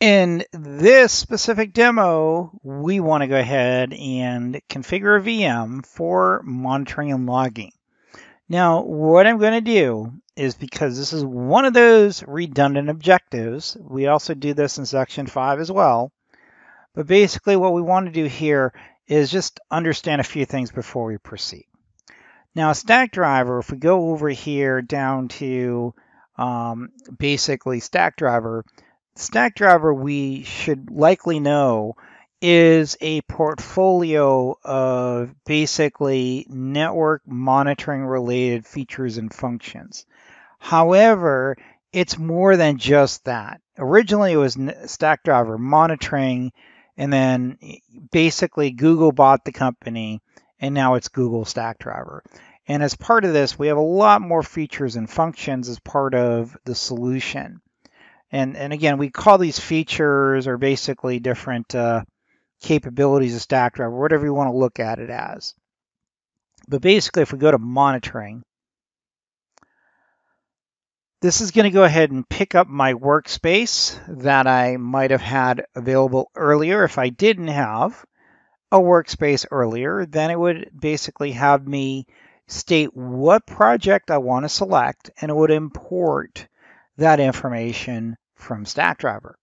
In this specific demo, we want to go ahead and configure a VM for monitoring and logging. Now, what I'm going to do is because this is one of those redundant objectives, we also do this in section 5 as well. But basically what we want to do here is just understand a few things before we proceed. Now, Stackdriver, if we go over here down to um, basically Stackdriver, Stackdriver, we should likely know, is a portfolio of basically network monitoring related features and functions. However, it's more than just that. Originally, it was Stackdriver monitoring, and then eh, basically Google bought the company, and now it's Google Stackdriver. And as part of this, we have a lot more features and functions as part of the solution. And, and again, we call these features or basically different uh, capabilities of Stackdriver, whatever you want to look at it as. But basically, if we go to monitoring, this is going to go ahead and pick up my workspace that I might have had available earlier. If I didn't have a workspace earlier, then it would basically have me state what project I want to select and it would import that information from Stackdriver.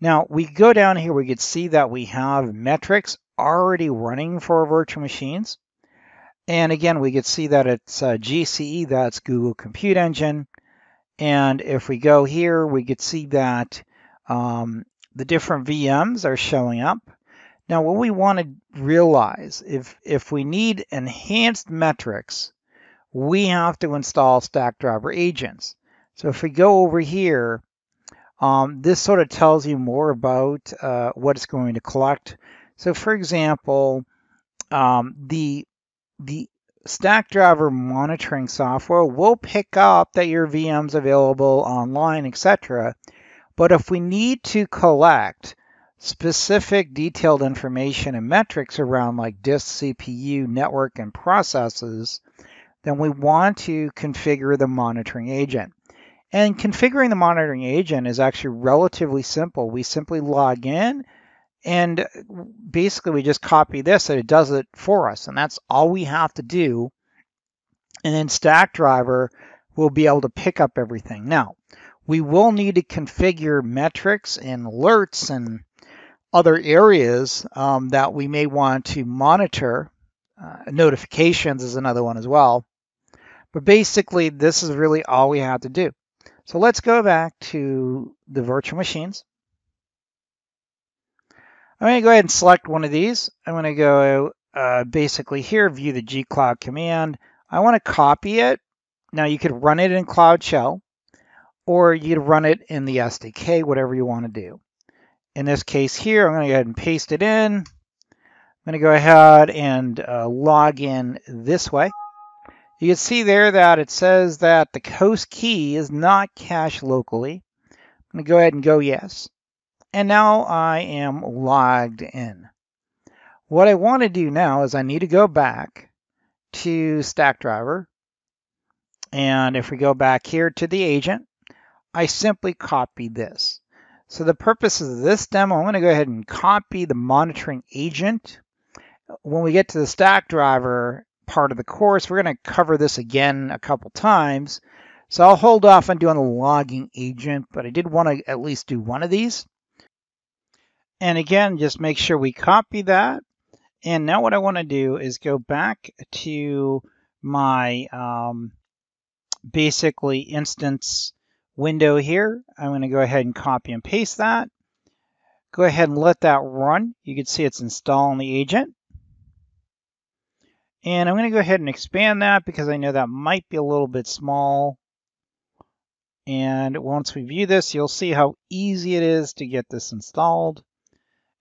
Now we go down here, we could see that we have metrics already running for virtual machines. And again, we could see that it's uh, GCE, that's Google Compute Engine. And if we go here, we could see that um, the different VMs are showing up. Now, what we want to realize, if, if we need enhanced metrics, we have to install Stackdriver agents. So if we go over here, um, this sort of tells you more about uh, what it's going to collect. So for example, um, the, the Stackdriver monitoring software will pick up that your VM's available online, etc. But if we need to collect specific detailed information and metrics around like disk, CPU, network, and processes, then we want to configure the monitoring agent. And configuring the monitoring agent is actually relatively simple. We simply log in and basically we just copy this and it does it for us. And that's all we have to do. And then Stackdriver will be able to pick up everything. Now, we will need to configure metrics and alerts and other areas um, that we may want to monitor. Uh, notifications is another one as well. But basically, this is really all we have to do. So let's go back to the virtual machines. I'm going to go ahead and select one of these. I'm going to go uh, basically here, view the gcloud command. I want to copy it. Now you could run it in Cloud Shell, or you could run it in the SDK, whatever you want to do. In this case here, I'm going to go ahead and paste it in. I'm going to go ahead and uh, log in this way. You can see there that it says that the host key is not cached locally. I'm going to go ahead and go yes. And now I am logged in. What I want to do now is I need to go back to Stackdriver. And if we go back here to the agent, I simply copy this. So the purpose of this demo, I'm going to go ahead and copy the monitoring agent. When we get to the Stackdriver part of the course. We're going to cover this again a couple times. So I'll hold off on doing the logging agent, but I did want to at least do one of these. And again, just make sure we copy that. And now what I want to do is go back to my um, basically instance window here. I'm going to go ahead and copy and paste that. Go ahead and let that run. You can see it's installing the agent. And I'm going to go ahead and expand that because I know that might be a little bit small. And once we view this, you'll see how easy it is to get this installed.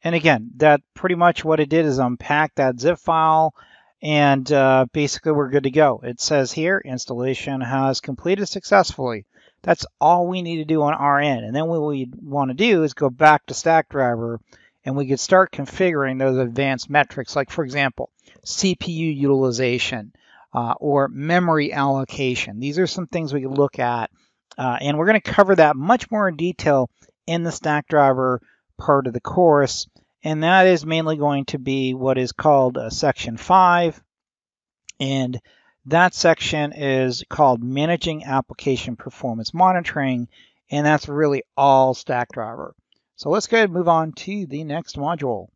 And again, that pretty much what it did is unpack that zip file and uh, basically we're good to go. It says here installation has completed successfully. That's all we need to do on our end. And then what we want to do is go back to Stackdriver and we could start configuring those advanced metrics. Like for example, CPU utilization uh, or memory allocation. These are some things we can look at. Uh, and we're going to cover that much more in detail in the Stackdriver part of the course, and that is mainly going to be what is called uh, Section 5. And that section is called Managing Application Performance Monitoring, and that's really all Stackdriver. So let's go ahead and move on to the next module.